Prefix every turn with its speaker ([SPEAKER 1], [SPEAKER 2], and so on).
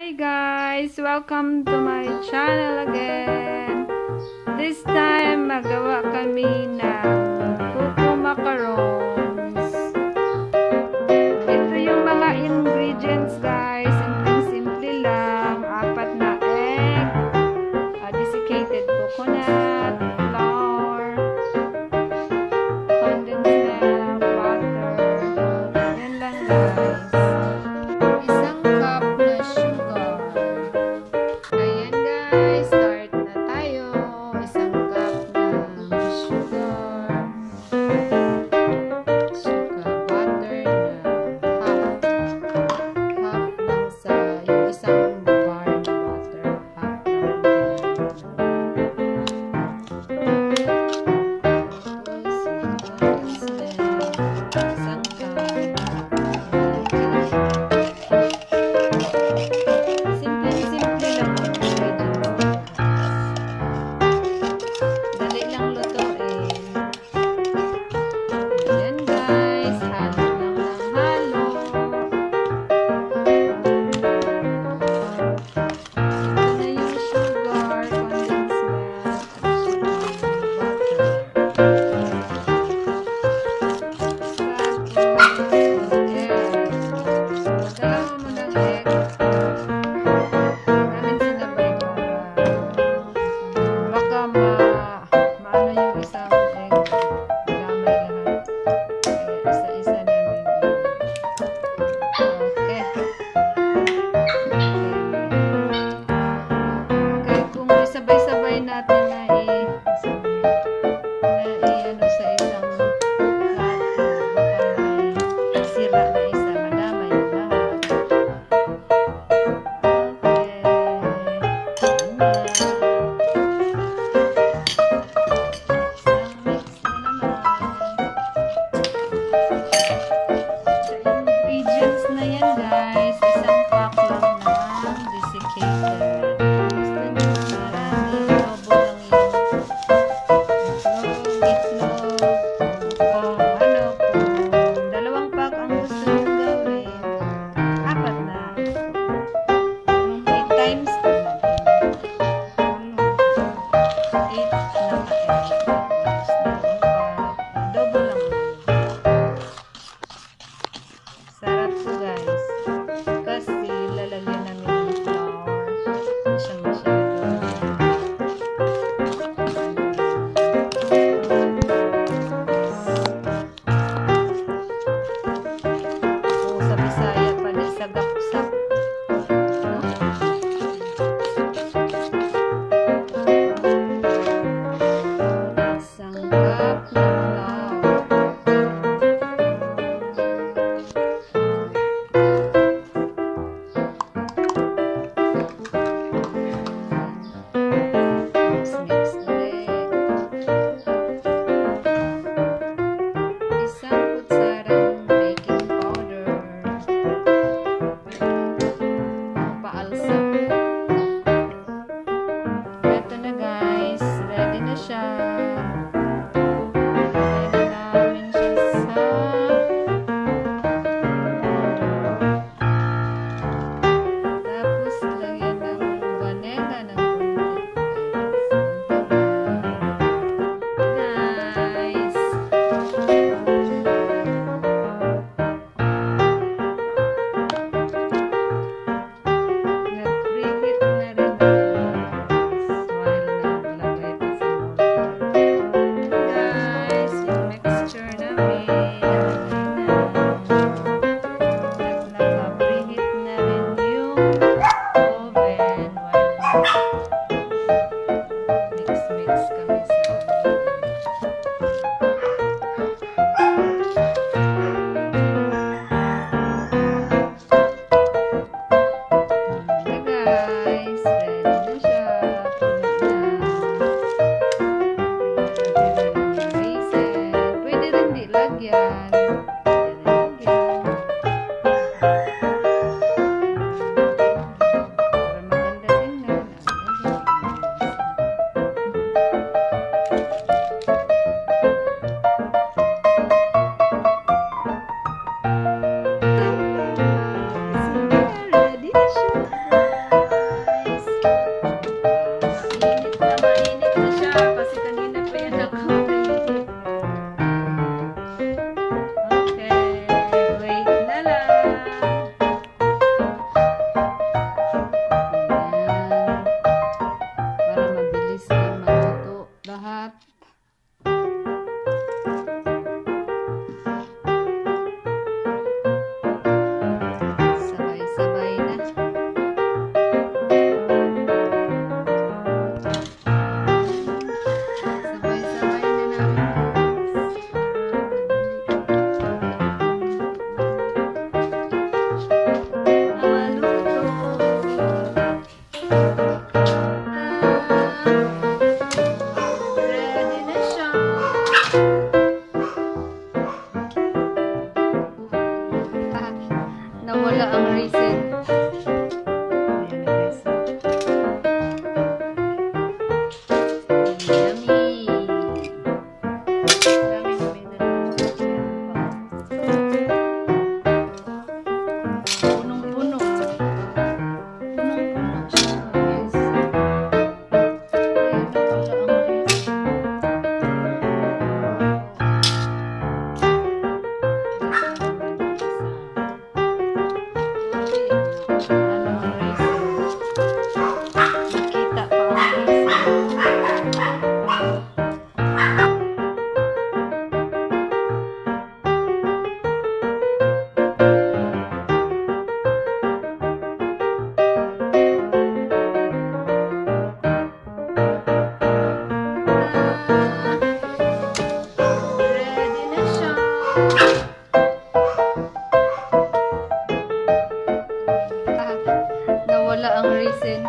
[SPEAKER 1] Hi guys! Welcome to my channel again! This time, magawa kami ng kuko macaron. Thank you. Nawawala ang raisin.